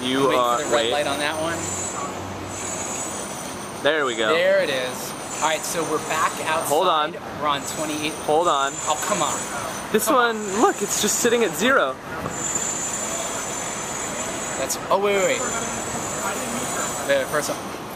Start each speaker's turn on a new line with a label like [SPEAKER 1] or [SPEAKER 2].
[SPEAKER 1] You are.
[SPEAKER 2] the red light on that one.
[SPEAKER 1] There we go.
[SPEAKER 2] There it is. All right, so we're back outside.
[SPEAKER 1] Hold on.
[SPEAKER 2] We're on 28.
[SPEAKER 1] Hold on.
[SPEAKER 2] Oh, come on.
[SPEAKER 1] This
[SPEAKER 2] Come on.
[SPEAKER 1] one, look, it's just sitting at zero.
[SPEAKER 2] That's. Oh wait, wait, wait. The first one.